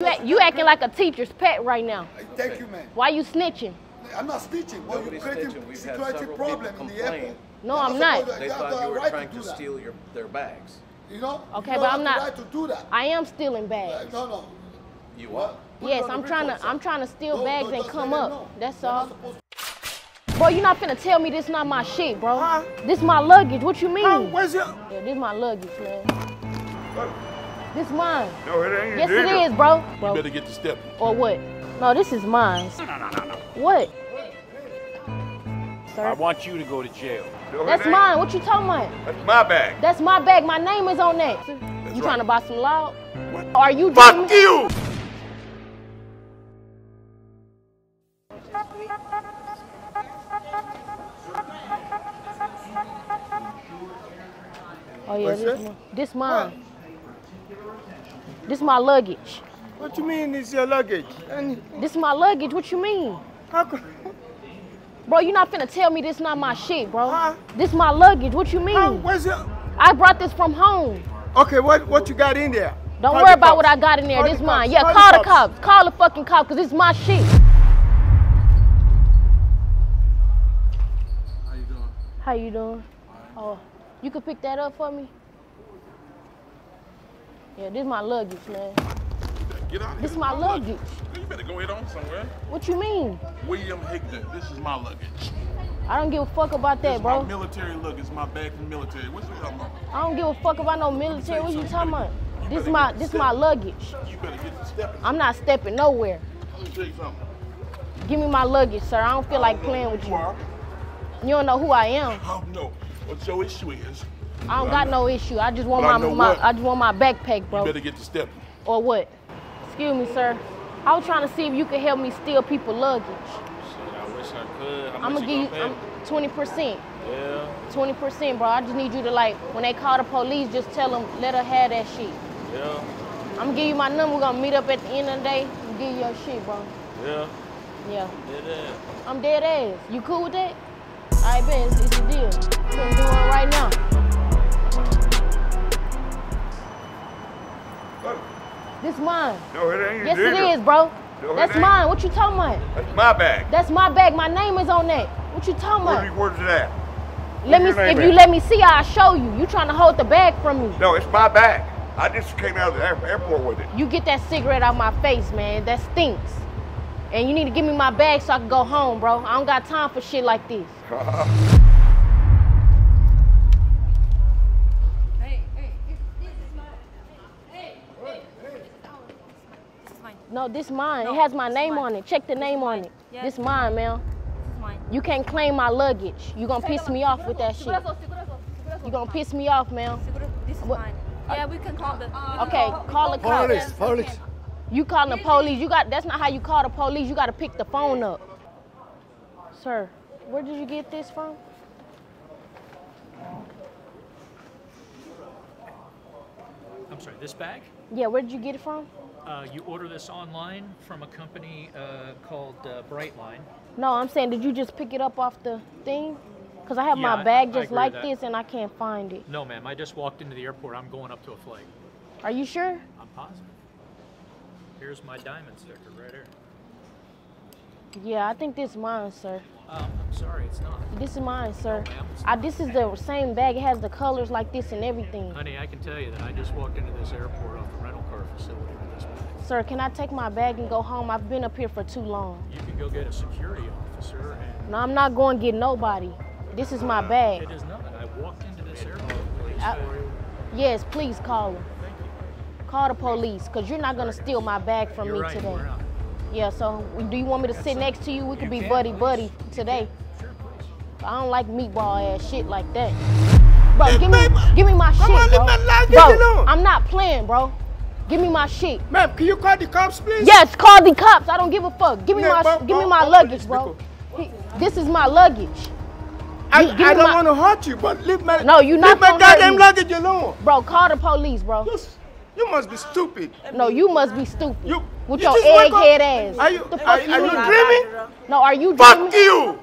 You, act, you acting like a teacher's pet right now. Thank you, man. Why you snitching? I'm not snitching. Well, you're creating snitching. We've had security problem in the airport. No, You're I'm not. supposed They thought the you were right trying to to steal your, their bags. You know? Okay, you but I'm not- the right to do that. I am stealing bags. No, no. You What? what? Yes, I'm trying record, to. I'm trying to steal No, bags no, and come up. them know. That's You're all. supposed Bro, you're not finna tell me this not my shit, bro. Huh? This my luggage. What you mean? How, where's your? Yeah, this my luggage, man. This mine. No, it ain't. Yes, it is, bro. Bro, Better get the step. or what? No, this is mine. No, no, no, no. What? Sir? I want you to go to jail. No, that's ain't. mine. What you talking about? That's my bag. That's my bag. My name is on that. you trying to buy some loud? Are you Fuck doing- you! Oh yeah, What's this, that? mine. this mine. This is my luggage. What you mean it's your luggage? And This is my luggage. What you mean? how come? Bro, you not finna tell me this not my shit, bro. Huh? This my luggage. What you How, mean? where's your? I brought this from home. Okay, what what you got in there? Don't Call worry the about what I got in there. Call This the mine. cops. Yeah, Call call the the cops. Call the fucking cops, cause this my shit. How you doing? How you doing? Oh, you could pick that up for me? Yeah, this is my luggage, man. Get out of This here. my My luggage. You better go head on somewhere. What you mean? William Higdon. This is my luggage. I don't give a fuck about This that, is my bro. military luggage. It's my bag from the military. What you talking about? I don't give a fuck about no military. What you talking about? You This my this set. my luggage. You better get to stepping. I'm not stepping nowhere. Let me tell you something. Give me my luggage, sir. I don't feel like I don't know playing with you you. You don't know who I am. Don't know what your issue is. I don't But got no issue. I just want but I my, my? I just want my backpack, You bro. better get to stepping. Or what? Excuse me, sir. I was trying to see if you could help me steal people luggage. Shit, I wish I could. How I'm gonna give you I'm, 20%. Yeah, 20%, bro. I just need you to like when they call the police, just tell them let her have that shit. yeah, I'm gonna give you my number. We're gonna meet up at the end of the day and give you your shit, bro. yeah. Yeah. It is. I'm dead ass. You cool with that? I bet it's, it's a deal. Can do it right now. This mine. No, it ain't. Yes, it illegal. bro. No, That's ain't. mine. What you talking about? That's my bag. That's my bag. My name is on that. What you talking about? it- where's it at? Let me. If you let me see, I'll show you. You trying to hold the bag from me? No, it's my bag. I just came out of the airport with it. You get that cigarette out my face, man. That stinks. And you need to give me my bag so I can go home, bro. I don't got time for shit like this. Hey, hey, this, this is mine. Hey, hey, this is mine. No, this mine. No, it has my name mine. on it. Check the This name on it. Yeah. This mine, man. This is mine. You can't claim my luggage. You gonna piss me off with that shit. You gonna piss me off, man. Seguro, this is mine. Yeah, we can call the. we can Okay, uh, call the cops. Police, police. You calling the police? You got. That's not how you call the police. You got to pick the phone up. Sir, where did you get this from? I'm sorry, this bag? Yeah, where did you get it from? Uh, you order this online from a company uh, called uh, Brightline. No, I'm saying, did you just pick it up off the thing? Cause I have Yeah, my bag I just like this and I can't find it. No, ma'am, I just walked into the airport. I'm going up to a flight. Are you sure? I'm positive. Here's my diamond sticker right here. Yeah, I think this is mine, sir. Um, I'm sorry, it's not. This is mine, sir. it's I, this is the same bag. It has the colors like this and everything. Honey, I can tell you that I just walked into this airport off the rental car facility with this bag. Sir, can I take my bag and go home? I've been up here for too long. You can go get a security officer and No, I'm not going to get nobody. This is my uh, bag. it is not. I walked into this airport. Uh, I- Yes, please call them. Thank you. Call the police, because you're not going to steal my bag from You're me right, today. we're not. Yeah, so do you want me to sit next to you? We could You be can, buddy please. buddy today. Sure, please. I don't like meatball ass shit like that. Bro, give me, give me my shit, bro. leave my luggage Bro. I'm not playing, bro. Give me my shit. Ma'am, can you call the cops, please? Yes, call the cops. I don't give a fuck. Give me Yeah, my, give me my luggage, bro. He- This is my luggage, I, Give- I don't my- want to hurt you, but leave my No, you not leave my goddamn luggage alone. bro. Call the police, bro. You, s- you must be stupid. No, you must be stupid. You with you your just wake up- egghead ass. Are you The fuck are, you are you dreaming? No, are you Fuck dreaming?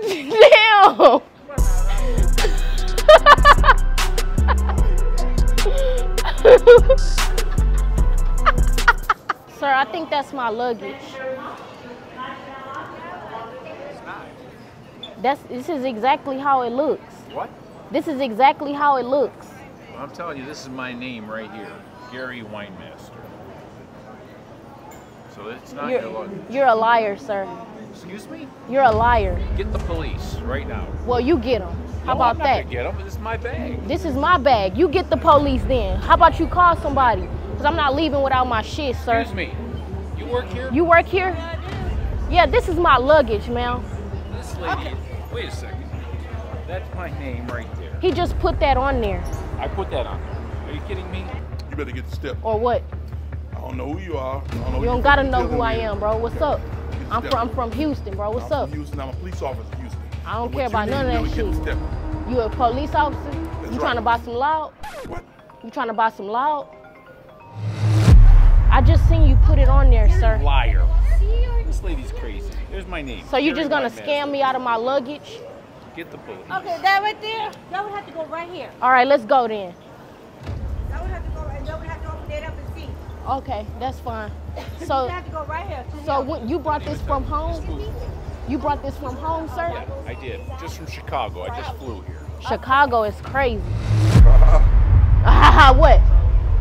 Fuck you! Damn. Sir, I think that's my luggage. That's this is exactly how it looks. What? This is exactly how it looks. I'm telling you, this is my name right here, Gary Winemaster. So it's not your You're, luggage. you're a liar, sir. Excuse me? You're a liar. Get the police right now. Well, you get them. How No, about I'm not that? Gonna get them. This is my bag. This is my bag. You get the police then. How about you call somebody? Because I'm not leaving without my shit, sir. Excuse me. You work here? You work here? Yeah, this is my luggage, man. This lady. Wait a second. That's my name right there. He just put that on there. I put that on. Are you kidding me? You better get the step. Or what? I don't know who you are. I don't know You don't gotta know who I am, bro. What's up? I'm from, I'm from Houston, bro. What's I'm up? From Houston. I'm a police officer in Houston. I don't care about none of need that to shit. step. You a police officer? That's you trying to buy some loud? What? You trying to buy some loud? I just seen you put it on there, sir. Liar. This lady's crazy. There's my name. So you Gary just gonna scam me out of my luggage? Get the police. Okay, that right there, that would have to go right here. All right, let's go then. That would have to go, and that would have to open it up and see. Okay, that's fine. You So, have to go right here. to so when you brought this from home? You brought this from home, sir? Yeah, I did. Just from Chicago. I just flew here. Chicago is crazy. What?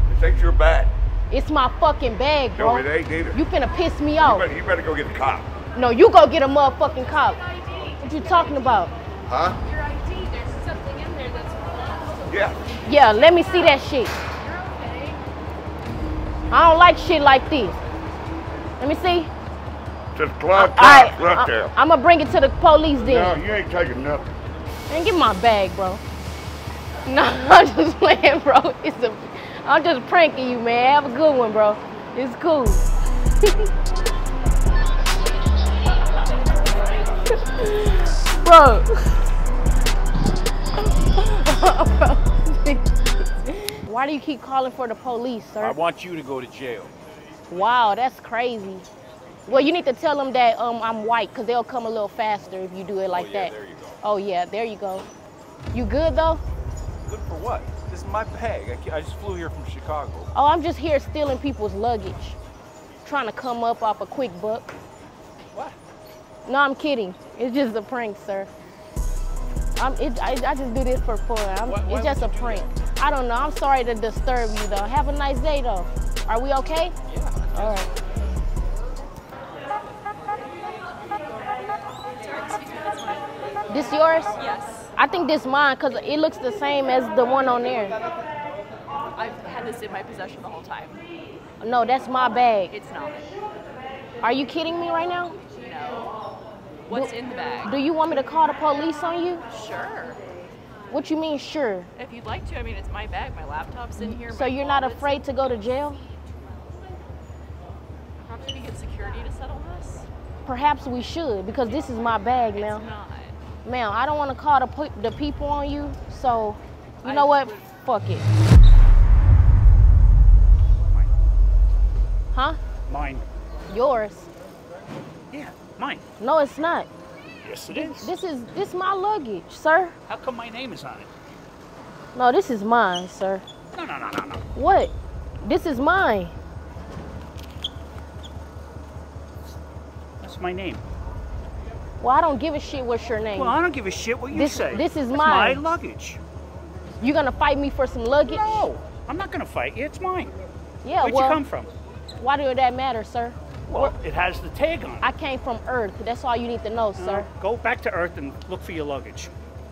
This ain't your bag. It's my fucking bag, No, bro. it ain't either. You finna piss me You off. better, you better go get the cop. No, you go get a motherfucking cop. What you talking about? Huh? Your ID, there's something in there that's wrong. Yeah. Yeah, let me see that shit. You're okay. I don't like shit like this. Let me see. Just club All cop. right, Look there. I'm gonna bring it to the police then. No, you ain't taking nothing. Man, give me my bag, bro. No, I'm just playing, bro. It's a, I'm just pranking you, man. Have a good one, bro. It's cool. bro. Why do you keep calling for the police, sir? I want you to go to jail. Wow, that's crazy. Well, you need to tell them that um, I'm white, cause they'll come a little faster if you do it like yeah, that. there you go. Oh yeah, there you go. You good though? Good for what? This is my bag. I, I just flew here from Chicago. Oh, I'm just here stealing people's luggage, trying to come up off a quick buck. What? No, I'm kidding. It's just a prank, sir. I'm, it, I, I just do this for fun. I'm, Why- why it's just a would you do prank. I don't know. I'm sorry to disturb you, though. Have a nice day, though. Are we okay? Yeah. All right. This yours? Yes, I think this mine because it looks the same as the one on there. I've had this in my possession the whole time. No, that's my bag. It's not. Are you kidding me right now? No. What's Do- in the bag? Do you want me to call the police on you? Sure. What you mean, sure? If you'd like to, I mean, it's my bag. My laptop's in here. So you're not afraid to go to jail? Perhaps we get security to settle this? Perhaps we should because this is my bag, now. It's not. Ma'am, I don't want to call the, pe- the people on you. So, you know what? Fuck it. Huh? Mine. Yours? Yeah, mine. No, it's not. Yes, it is. This is this my luggage, sir. How come my name is on it? No, this is mine, sir. No, no, no, no, no. What? This is mine. That's my name. Well, I don't give a shit what's your name. Well, I don't give a shit what you This- say. this is mine. my luggage. You gonna fight me for some luggage? No, I'm not gonna fight you. It's mine. Yeah, Where'd well, you come from? why do that matter, sir? Well, it has the tag on it. I came from Earth. That's all you need to know, sir. Uh, go back to Earth and look for your luggage.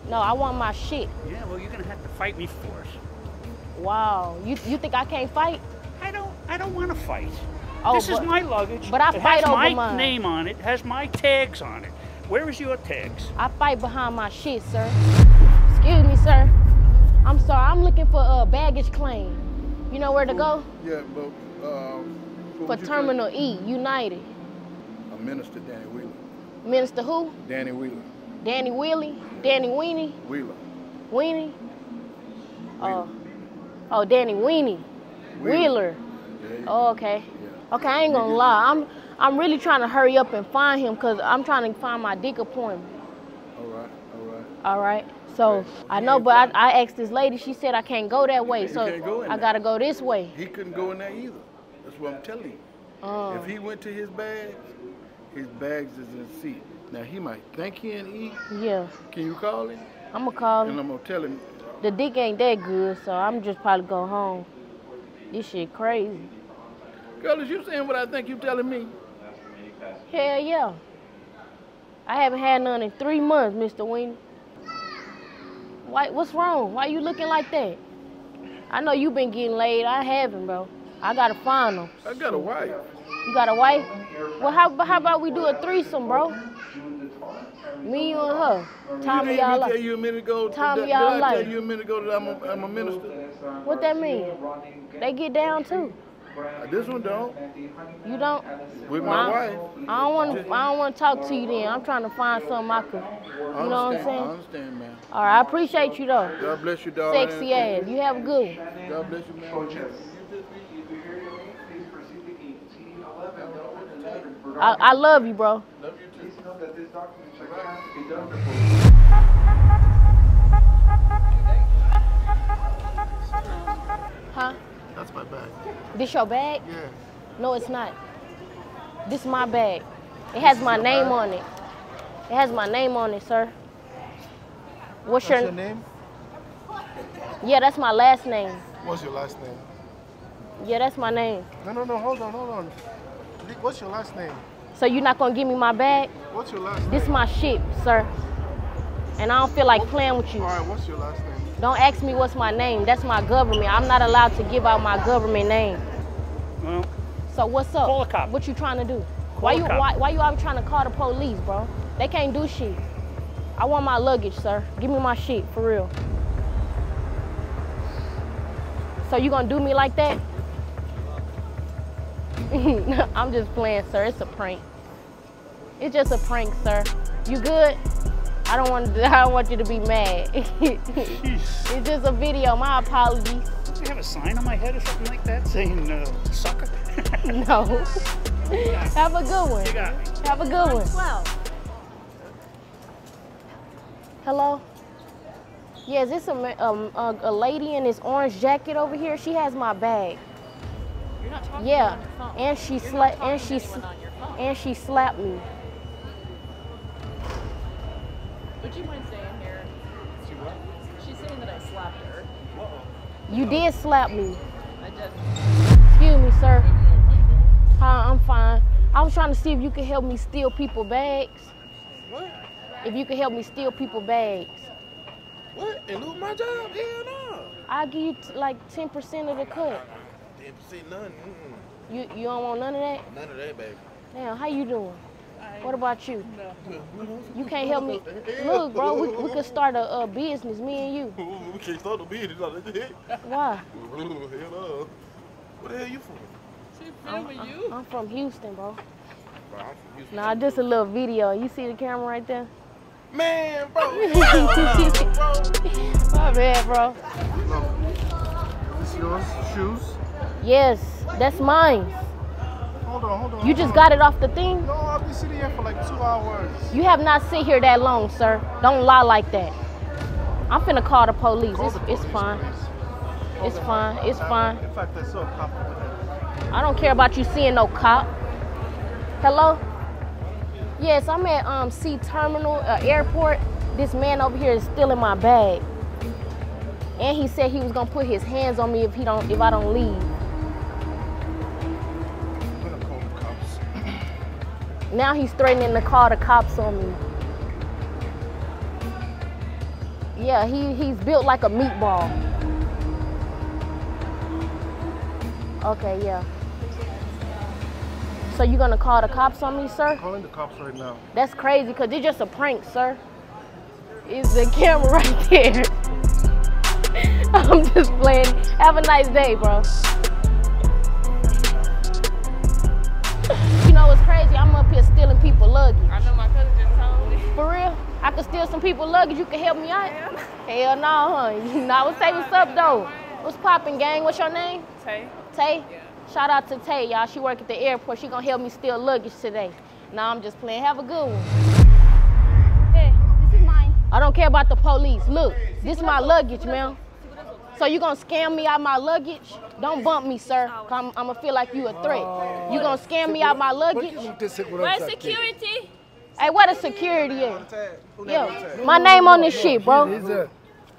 No, I want my shit. Yeah, well, you're gonna have to fight me for it. Wow. You you think I can't fight? I don't. I don't want to fight. Oh, this is my luggage. but I it fight has over my mine. name on it. Has my tags on it. Where is your tags? I fight behind my shit, sir. Excuse me, sir. I'm sorry. I'm looking for a baggage claim. You know where to go? Yeah, but um, For Terminal? E, United. A minister, Danny Wheeler. Minister who? Danny Wheeler. Danny Wheelie? Danny Weenie? Wheeler. Weenie? Oh. Oh, Danny Weenie. Wheeler. Yeah, yeah. Oh, okay. Yeah. Okay, I ain't gonna lie. I'm I'm really trying to hurry up and find him because I'm trying to find my dick appointment. All right, all right. All right. So I know, but I, I asked this lady. She said I can't go that way. So go I gotta go this way. He couldn't go in there either. That's what I'm telling you. Oh. If he went to his bags, his bags is in the seat. Now he might think he can eat. Yeah. Can you call him? I'm gonna call him. And. I'm gonna tell him. The dick ain't that good, so I'm just probably go home. This shit crazy. Girl, is you saying what I think you telling me? Hell yeah. I haven't had none in three months, Mr. Weenie. Why, what's wrong? Why you looking like that? I know you been getting laid. I haven't, bro. I gotta find them. I got a wife. You got a wife? Well, how, how about we do a threesome, bro? Me, you, and her. Tommy, you y'all didn't tell like. you a minute ago. Tommy, y'all like. tell you a minute ago that I'm a, I'm a minister? What that mean? They get down too. Uh, This one don't. You don't? With my I- wife. I don't want to. I don't want to talk to you then. I'm trying to find something I could. You know what I'm saying? I understand, man. All right, I appreciate you though. God bless you, darling. Sexy ass. You have a good one. God bless you, man. I, I love you, bro. Huh? That's my bag. This your bag? Yeah. No, it's not. This is my bag. It has my name on it. It has my name on it, sir. What's That's your, your name? Yeah, that's my last name. What's your last name? Yeah, that's my name. No, no, no. Hold on, hold on. What's your last name? So you're not gonna give me my bag? What's your last This name? my ship, sir. And I don't feel like playing with you. All right. What's your last name? Don't ask me what's my name. That's my government. I'm not allowed to give out my government name. So what's up? Call a cop. What you trying to do? Call why you why, why you always trying to call the police, bro? They can't do shit. I want my luggage, sir. Give me my shit for real. So you gonna do me like that? I'm just playing, sir. It's a prank. It's just a prank, sir. You good? I don't want I don't want you to be mad. it's just a video. My apologies. do you have a sign on my head or something like that saying uh, sucker? No. Have a good one. You got me. Have a good one. Well, Hello? Yeah, is this a, um, a, a lady in this orange jacket over here? She has my bag. you're not talking Yeah, on your phone. and she slapped and she anyone sl- on your phone. and she slapped me. Would you mind staying here? She's saying that I slapped her. You did slap me. I did. Excuse me, sir. Hi, I'm fine. I was trying to see if you could help me steal people bags. What? If you could help me steal people bags. What? And lose my job? Hell no. I'll give you t- like 10% of the cut. Ten percent none. Mm-mm. You you don't want none of that? None of that, baby. Damn, how you doing? What about you? You can't help me. Look, bro, we, we could start a, a business, me and you. We can't start a business on that. Why? Hell no. Where the hell you from? She I'm, I'm- you? I'm from Houston, bro. Bro, I'm from Houston. Nah, just a little video. You see the camera right there? Man, bro. hell no, bro. My bad, bro. This yours? Shoes? Yes, that's mine. Hold on, hold on. You just on. got it off the thing? No, I've been sitting here for like two hours. You have not sit here that long, sir. Don't lie like that. I'm finna call the police. Call It's, the it's police, fine. please. It's fine. It's fine. In fact, I saw a cop over there. I don't care about you seeing no cop. Hello? Yes, I'm at um C Terminal uh, Airport. This man over here is stealing my bag, and he said he was gonna put his hands on me if he don't if I don't leave. Now he's threatening to call the cops on me. Yeah, he, he's built like a meatball. Okay, yeah. So you gonna call the cops on me, sir? Calling the cops right now. That's crazy, cause it's just a prank, sir. Is the camera right there? I'm just playing. Have a nice day, bro. Stealing people luggage. I know my cousin just told me. For real? I could steal some people luggage. You can help me out? Hell no, huh? You know, say what's up though. What's poppin', gang? What's your name? Tay? Tay? Yeah. Shout out to Tay, y'all. She work at the airport. She gonna help me steal luggage today. Nah, I'm just playing. Have a good one. Hey, this is mine. I don't care about the police. Look, this is my luggage, man. So you gonna scam me out my luggage? Don't bump me, sir. I'm, I'm gonna feel like you a threat. You gonna scam me out my luggage? Where's security? Hey, what a security at? Yo, my name on this shit, bro.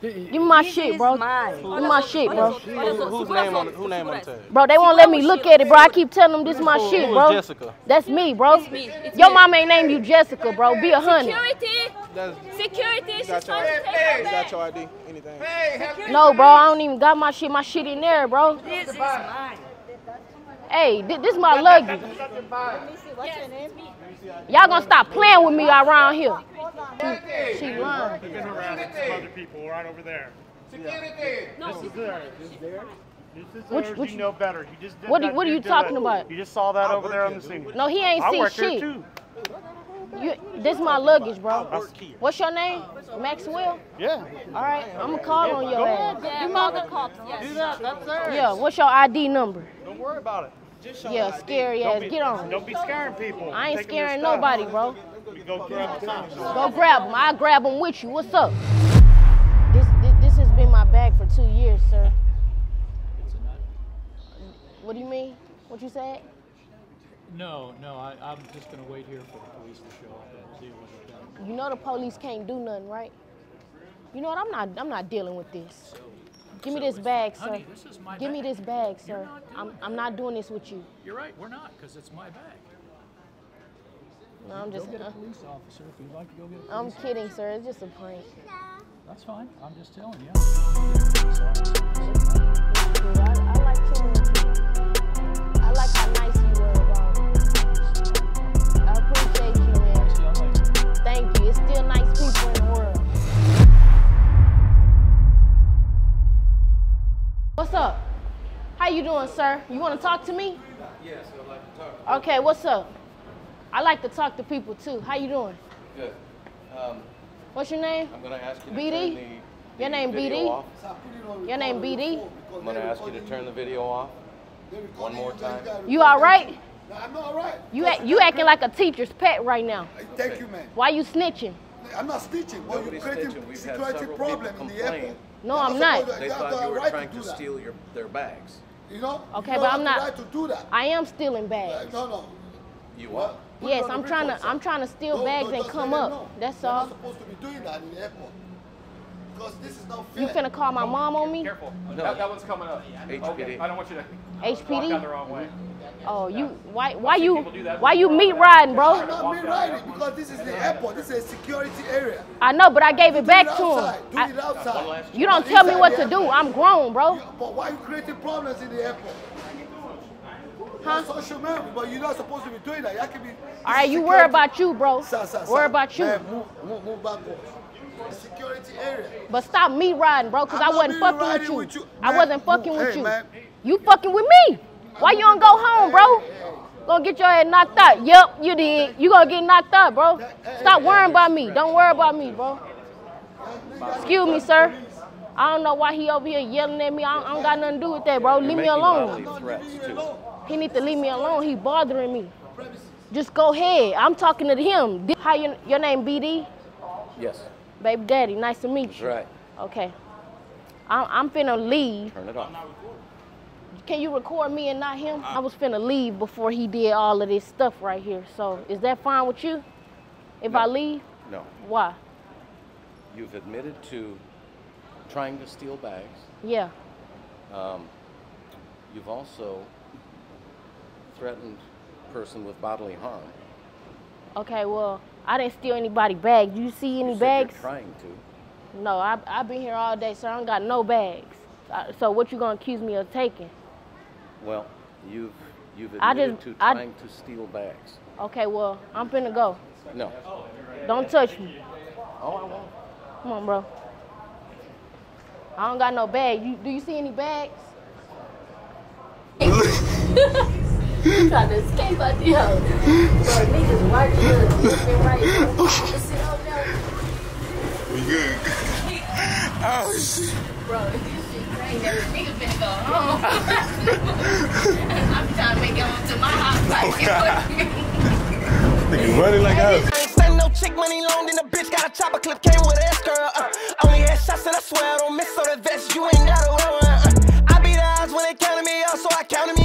Give me my shit, bro. Give me my shit, bro. Whose name on it? Who name on the tag? Bro, they won't let me look at it, bro. I keep telling them this is my shit, Who is bro. Jessica? That's me, bro. me. It's Your me. mama ain't named you Jessica, bro. Be a hundred. Security. That's, Security. She's got your, trying to take her you got your ID? Anything? No, bro. I don't even got my shit. My shit in there, bro. This is mine. Hey, thi- this my luggage. Yes, it's me. Y'all gonna stop playing with me around here. She, she lying. They've been harassing some other people right over there. No, This is theirs. This is theirs. This is Which- theirs. which- you know better. You just did What that what are due you talking it. about? You just saw that over there on the scene. No, he ain't I see work here shit. too. You, this my luggage, bro. That's- What's your name? Maxwell? Yeah. All right, I'm gonna call on your ass. yeah, call the cops. Yes. Do that. That's theirs. Yeah, what's your ID number? Don't worry about it. Yeah, scary Don't ass. be, Get on. Don't be scaring people. I ain't Taking scaring nobody, bro. We go grab the cops. Go grab them. I'll grab them with you. What's up? This, this this has been my bag for two years, sir. It's a nut. What do you mean? What you said? No, no, I, I'm just gonna wait here for the police to show up and deal with it. You know the police can't do nothing, right? You know what? I'm not. I'm not dealing with this. Give me So this bag, sir. honey, this is my Give me this bag, sir. I'm. I'm not doing this with you. You're right, we're not, because it's my bag. No, I'm just. Go get uh, a police officer if you'd like to go get a I'm police kidding, sir. It's just a prank. That's fine, I'm just telling you. What's up? How you doing, sir? You want to talk to me? Yes, I'd like to talk. Okay, what's up? I like to talk to people too. How you doing? Good. Um, What's your name? I'm going to ask you to BD? turn the, Your name video BD? off. Your name BD? I'm going to ask you to turn the video off one more time. You all right? I'm all right. You act, you acting like a teacher's pet right now. Thank you, man. Why you snitching? I'm not snitching. Well, you're creating snitching. We've security several problem in the airport. Complain. No, I'm not. They thought the you were right trying to to steal your, their bags. You know? Okay, you but I'm not. the right to do that. I am stealing bags. No, no. You are? Put Yes, I'm trying record, to. I'm trying to steal No, bags no, and come up. them know. That's You're all. not supposed to be doing that in the airport. Because this is not fair. You finna call my mom on me? Careful. No. That, that one's coming up. HPD. Okay, I don't want you to walk HPD? down the wrong way. Oh, you. Why? Why you? people do that Why you meat riding, I'm bro? not me riding because this is the airport. This is a security area. I know, but I gave it Do back it to him. Do I- it outside. you don't tell me what to do. I'm grown, bro. You- But why you creating problems in the airport? Huh? You're social media, but you're not supposed to be doing that. You can be. All right, you worry about you, bro. Sir, sir, sir. Worry about you. Man, move, move, move backwards. Security area. But stop me riding, bro, because I'm I not wasn't fucking with you. with you. I wasn't fucking move. with Hey, you. man. You fucking with me. Why you don't go home, bro? Gonna get your head knocked out. Yep, you did. You gonna get knocked out, bro. Stop worrying about me. Don't worry about me, bro. Excuse me, sir. I don't know why he over here yelling at me. I don't, I don't got nothing to do with that, bro. Leave me alone. bodily threats, too. He need to leave me alone. He bothering me. Just go ahead. I'm talking to him. How your, your name BD? Yes, Baby daddy, nice to meet that's you. right. Okay. I'm, I'm finna leave. Turn it off. Can you record me and not him? I was finna leave before he did all of this stuff right here. So is that fine with you? If I leave? No. Why? You've admitted to trying to steal bags. Yeah. Um, you've also threatened person with bodily harm. Okay, well, I didn't steal anybody bags. Do you see any You bags? You're trying to. No, I, I've been here all day, sir. I don't got no bags. Uh, So what you gonna accuse me of taking? Well, you've you've I admitted just- to I- trying to steal bags. Okay, well, I'm finna go. No. Don't touch me. Oh, I won't. Come on, bro. I don't got no bag. You, do you see any bags? You trying to escape out the house. Bro, niggas working We good. Oh, shit. Bro, this shit crazy. Nigga finna go home. I'm trying to make it home to my house. Like, Nigga running like us. No chick money the bitch got a chopper clip, came with girl. Uh, only had shots and I swear I don't miss, vest you ain't wear one. Uh, I the odds when they counted me out, so I counted me